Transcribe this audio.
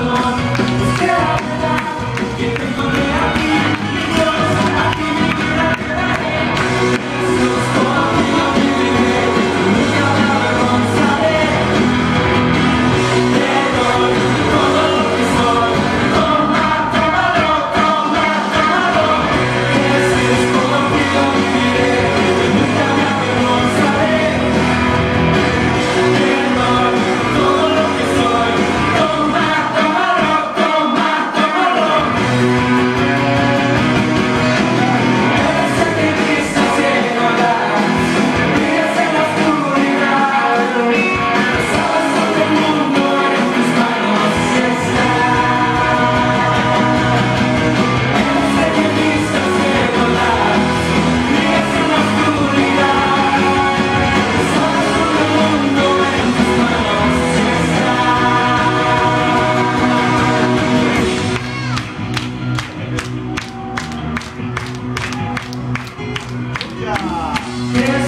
Oh. Yes.